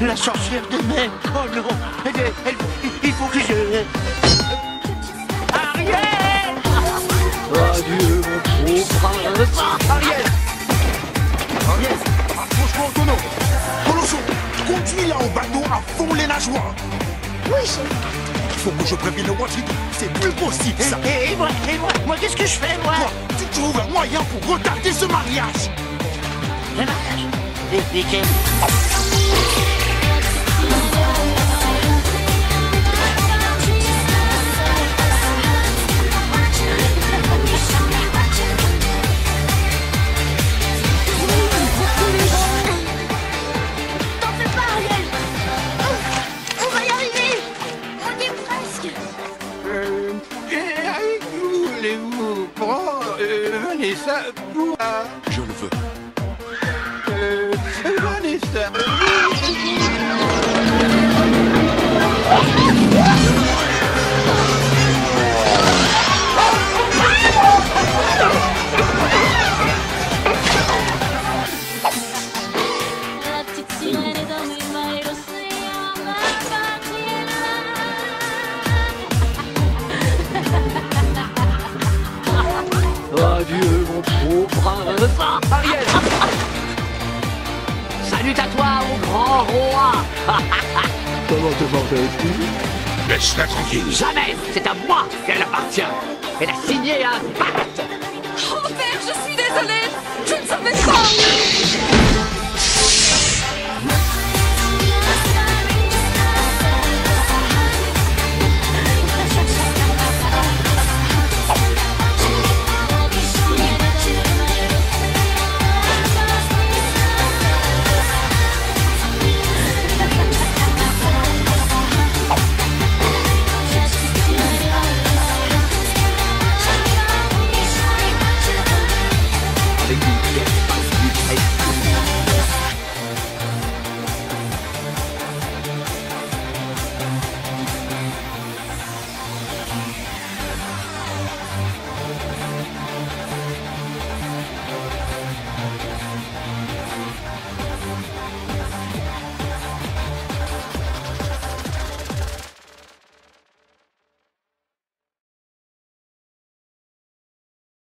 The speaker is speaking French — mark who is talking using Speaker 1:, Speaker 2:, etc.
Speaker 1: La sorcière de mai. Oh non. Elle, elle- il faut que je... Ariel
Speaker 2: Adieu, mon pauvre.
Speaker 1: Ariel Ariel Accroche-toi au tonneau Colosso, conduis-la au bateau à fond les nageoires
Speaker 3: Oui, chef.
Speaker 1: Il faut que je prévienne le Watching. C'est plus possible, ça
Speaker 4: Et, et moi, et moi, moi qu'est-ce que je fais, moi?
Speaker 1: Toi, tu trouves un moyen pour retarder ce mariage
Speaker 4: Le mariage Et,
Speaker 5: prendre euh, Vanessa pour...
Speaker 1: Je le veux.
Speaker 5: Euh, Vanessa...
Speaker 2: prince.
Speaker 4: Ariel. Salut à toi, mon grand roi.
Speaker 2: Comment te portes-tu
Speaker 1: Laisse-la tranquille.
Speaker 4: Jamais C'est à moi qu'elle appartient. Elle a signé un pacte